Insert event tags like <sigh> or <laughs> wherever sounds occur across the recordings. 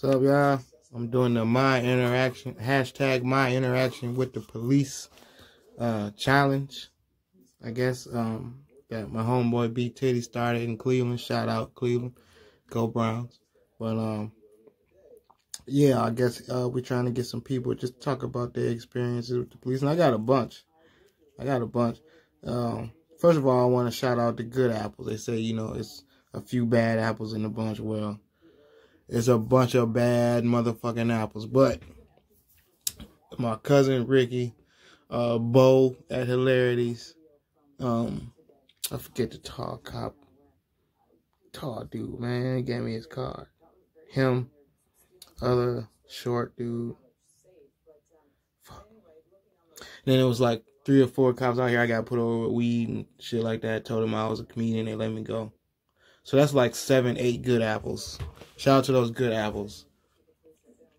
What's up, y'all? I'm doing the my interaction hashtag my interaction with the police uh challenge. I guess um that my homeboy B Titty started in Cleveland. Shout out Cleveland, go Browns. But um yeah, I guess uh we're trying to get some people just talk about their experiences with the police, and I got a bunch. I got a bunch. Um, first of all, I want to shout out the good apples. They say you know it's a few bad apples in the bunch. Well it's a bunch of bad motherfucking apples. But my cousin Ricky, uh, Bo at Hilarities, um, I forget the tall cop, tall dude, man. He gave me his card. Him, other short dude. Fuck. Then it was like three or four cops out here. I got put over with weed and shit like that. Told them I was a comedian. They let me go. So that's like seven, eight good apples. Shout out to those good apples.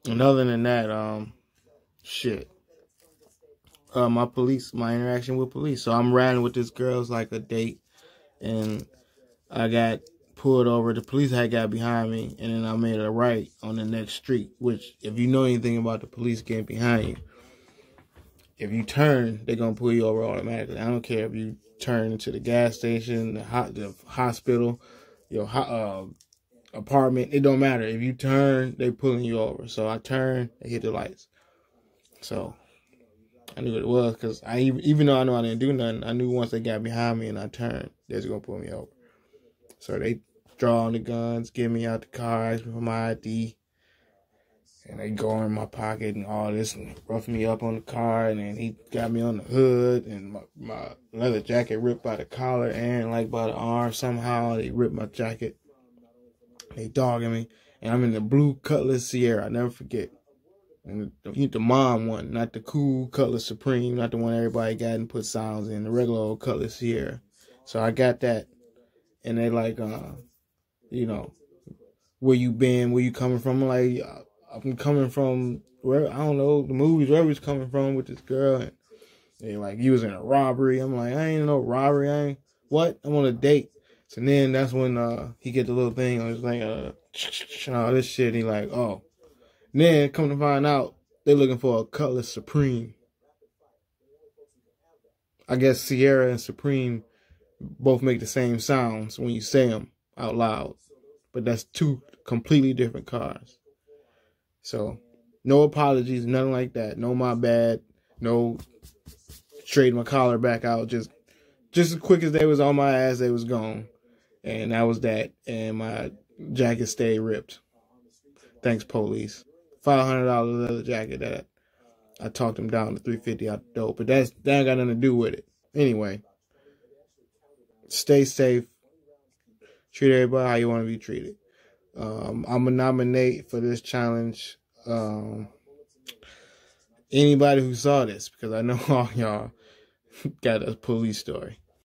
And other than that, um, shit. Uh, my police, my interaction with police. So I'm riding with this girl's like a date, and I got pulled over. The police had got behind me, and then I made a right on the next street. Which, if you know anything about the police getting behind you, if you turn, they're gonna pull you over automatically. I don't care if you turn into the gas station, the, ho- the hospital, your uh, apartment. It don't matter. If you turn, they pulling you over. So I turned, they hit the lights. So I knew what it was because I even though I know I didn't do nothing, I knew once they got behind me and I turned, they was gonna pull me over. So they draw on the guns, get me out the car, ask me for my ID, and they go in my pocket and all this and rough me up on the car, and then he got me on the hood and my, my leather jacket ripped by the collar and like by the arm somehow they ripped my jacket. They dogging me, and I'm in the blue Cutlass Ciera. I never forget. And the, the mom one, not the cool Cutlass Supreme, not the one everybody got and put sounds in, the regular old Cutlass Ciera. So I got that, and they like, uh, you know, where you been, where you coming from? I'm like, I'm coming from where I don't know the movies, where he's coming from with this girl, and they like you was in a robbery. I'm like, I ain't no robbery. I ain't what? I'm on a date. So then that's when uh he get the little thing on his like uh all this shit. He like, oh. And then come to find out they're looking for a Cutlass Supreme. I guess Ciera and Supreme both make the same sounds when you say them out loud, but that's two completely different cars. So, no apologies, nothing like that. No, my bad. No, trade my collar back out. Just, just as quick as they was on my ass, they was gone and that was that. And my jacket stayed ripped. Thanks, police. Five hundred dollars leather jacket that I talked him down to three fifty out the dope, but that's that ain't got nothing to do with it. Anyway, stay safe. Treat everybody how you want to be treated. Um, I'm gonna nominate for this challenge um, anybody who saw this because I know <laughs> all y'all got a police story.